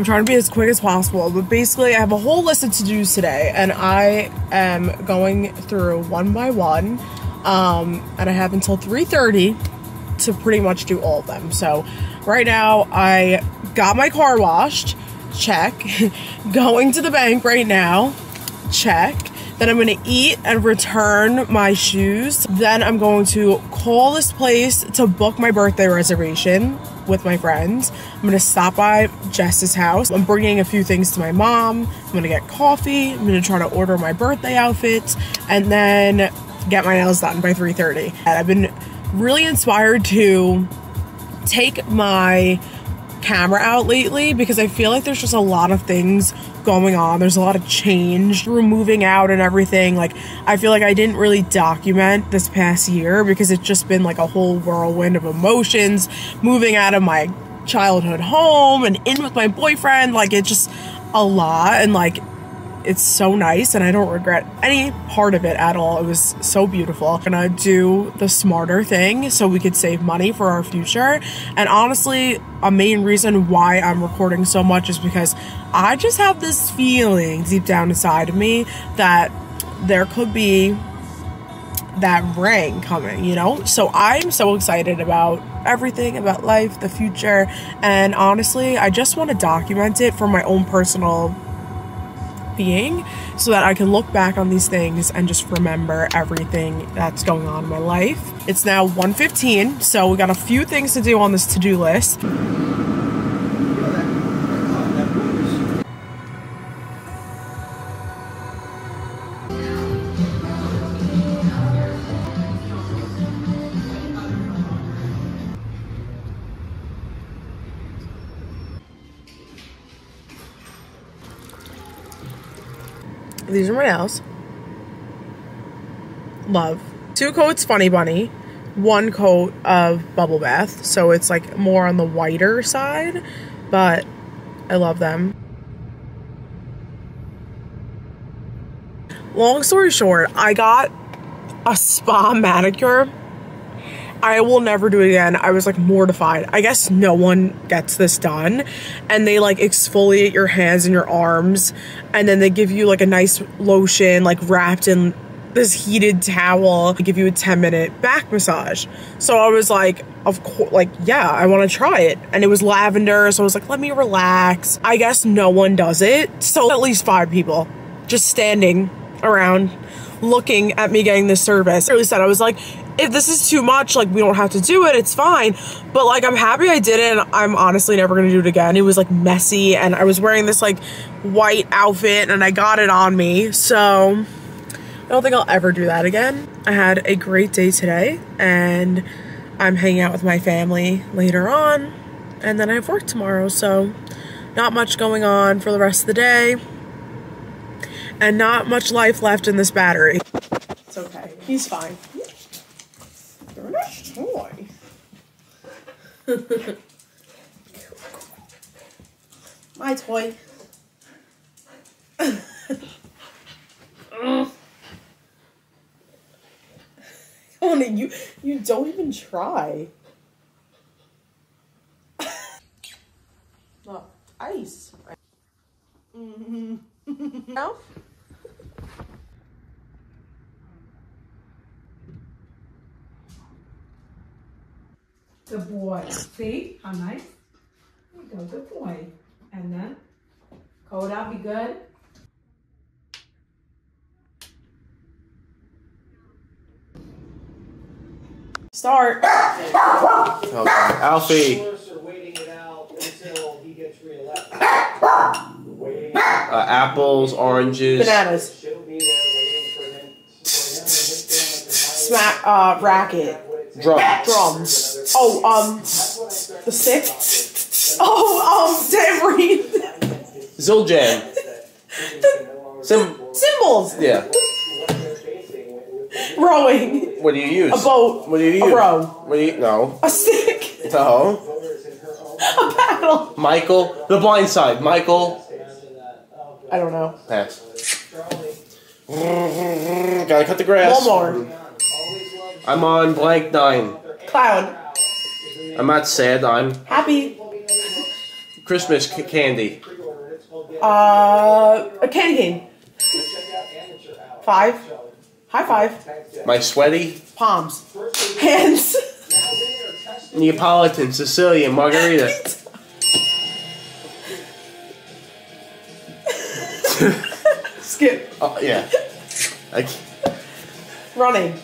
I'm trying to be as quick as possible, but basically, I have a whole list of to dos today, and I am going through one by one. Um, and I have until 3:30 to pretty much do all of them. So, right now, I got my car washed. Check. going to the bank right now. Check. Then I'm gonna eat and return my shoes. Then I'm going to call this place to book my birthday reservation with my friends. I'm gonna stop by Jess's house. I'm bringing a few things to my mom. I'm gonna get coffee. I'm gonna try to order my birthday outfits and then get my nails done by 3:30. And I've been really inspired to take my camera out lately because I feel like there's just a lot of things going on. There's a lot of change. Moving out and everything. Like, I feel like I didn't really document this past year because it's just been like a whole whirlwind of emotions. Moving out of my childhood home and in with my boyfriend. Like, it's just a lot. And like, it's so nice and I don't regret any part of it at all. It was so beautiful. I'm gonna do the smarter thing so we could save money for our future. And honestly, a main reason why I'm recording so much is because I just have this feeling deep down inside of me that there could be that ring coming, you know? So I'm so excited about everything about life, the future, and honestly, I just want to document it for my own personal being so that I can look back on these things and just remember everything that's going on in my life. It's now 1:15, so we got a few things to do on this to-do list. These are my nails. Love. Two coats Funny Bunny, one coat of Bubble Bath. So it's like more on the whiter side, but I love them. Long story short, I got a spa manicure. I will never do it again. I was like mortified. I guess no one gets this done. And they like exfoliate your hands and your arms. And then they give you like a nice lotion, like wrapped in this heated towel. They give you a 10 minute back massage. So I was like, of course, like, yeah, I want to try it. And it was lavender. So I was like, let me relax. I guess no one does it. So at least five people just standing around looking at me getting this service. I really said, I was like, if this is too much, like we don't have to do it, it's fine. But like I'm happy I did it and I'm honestly never gonna do it again. It was like messy and I was wearing this like white outfit and I got it on me. So I don't think I'll ever do that again. I had a great day today and I'm hanging out with my family later on and then I have work tomorrow. So not much going on for the rest of the day and not much life left in this battery. It's okay. He's fine. Toy. My toy. Come on, you you don't even try. Look, ice. Mm-hmm. no? Good boy. See how nice? There you go. Good boy. And then coat out. Be good. Start. Okay. Alfie, Journalists are waiting it out until he gets reelected. Waiting. uh, apples, oranges. Bananas. She'll be there waiting for him. For him to hit them Smack. Uh, racket. Drum. Drums. Oh, um, the stick. Oh, um, tambourine. Zildjian. Sim. Cymbals. Yeah. Rowing. What do you use? A boat. What do you use? A row. What do you? No. A stick. No. A paddle. Michael. The Blind Side. Michael. I don't know. Pass. Gotta cut the grass. Walmart. I'm on blank nine. Cloud. I'm not sad. I'm Happy. Christmas c- candy. Uh, a candy cane. Check out amateur hour. Five. High five. My sweaty Palms. Hands. now they are testing Neapolitan, Sicilian, Margarita. Skip. oh, yeah. I, Running.